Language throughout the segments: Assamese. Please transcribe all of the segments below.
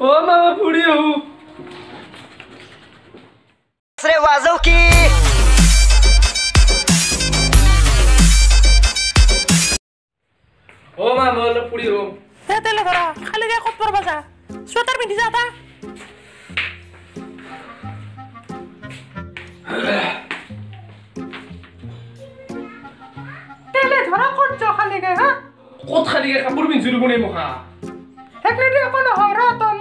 অ মামা ফুৰি আহো रे वाजव की অ মামা অলপ ফুৰি আহো হে তেলে ধৰা খালি গায়ে ক'ত পৰবা যা চুৱেটাৰ পিন্ধি যা তা তেলে ধৰা ক'ত যাওঁ খালি গায়ে হা ক'ত খালি কাপোৰ পিন্ধিছো দেখোন এই মুখা সেইখিনি একো নহয় ৰ তই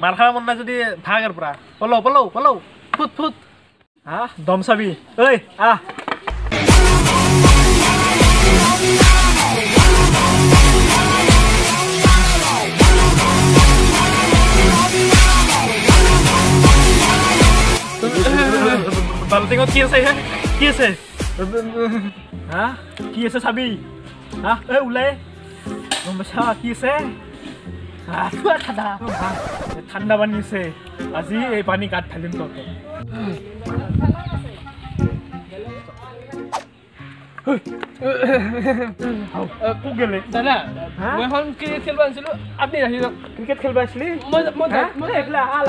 মাৰ খাব মন নাই যদি ভাগ ইয়াৰ পৰা পলৌ পলৌ পলৌ ফুট ফুট হা দম চাবি ঐ আহ বাল্টিঙত কি আছে হে কি আছে হা কি আছে চাবি হা এ ওলাই গম পাইছা কি আছে হা, থোৱা ঠাণ্ডা ঠাণ্ডা পানী আছে আজি এই পানী গাত ঢালিম তহঁতক কোক গেলে দাদা হা? মই এখন ক্ৰিকেট খেলিব আনিছিলো আপুনি ক্ৰিকেট খেলিব আহিছিলি মই মই একলা আহ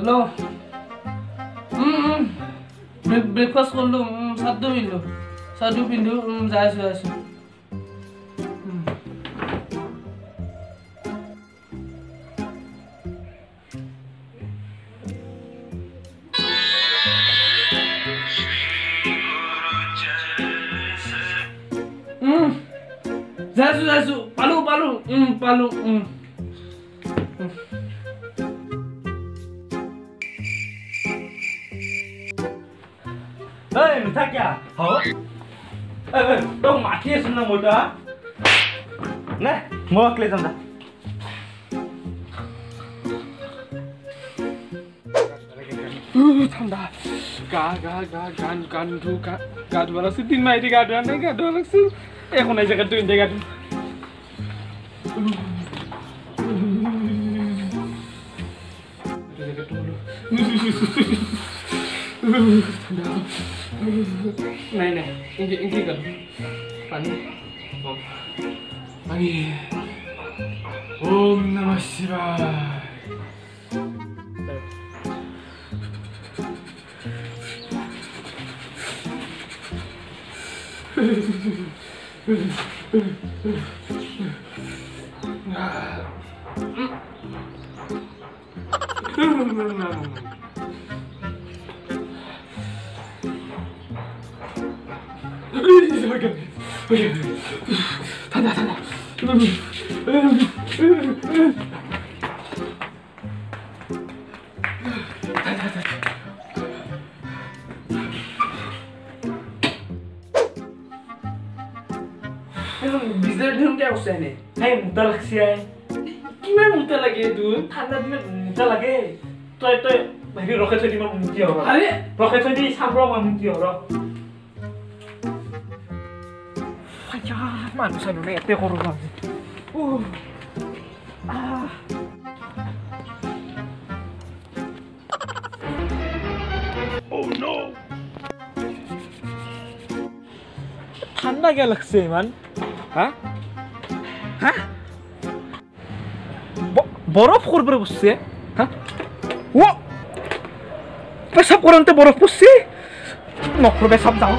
হেল্ল' ব্ৰেকফাষ্ট কৰিলোঁ চাহটো পিন্ধো চাহটো পিন্ধো যাই আছো যাই আছো উম। উম, যাই আছো যাই আছো পালো পালো। পালো উম। এই মিঠা কিয়া হ এই এই তোক মাতি আছো না মই তই নে মই অকলে যাম দা ঠাণ্ডা গা গা গা গান গান ধু গা গা ধুব লাগছিল দিন মাৰি দি গা ধোৱা নাই গা ধুব লাগছিল একো নাই জেগাত দুই গা 네네. 이제 인기가 아니 어. 아니. 옴 나마 씨바 아. Rocket, you are a mutual. Rocket, you are a mutual. ঠাণ্ডা কিয় লাগছে ইমান হা হা বৰফ ক'ৰ পৰা বসছে হা ও পেচাব কৰোঁতে বৰফ পৰছে নকৰো পেচাব যাওঁ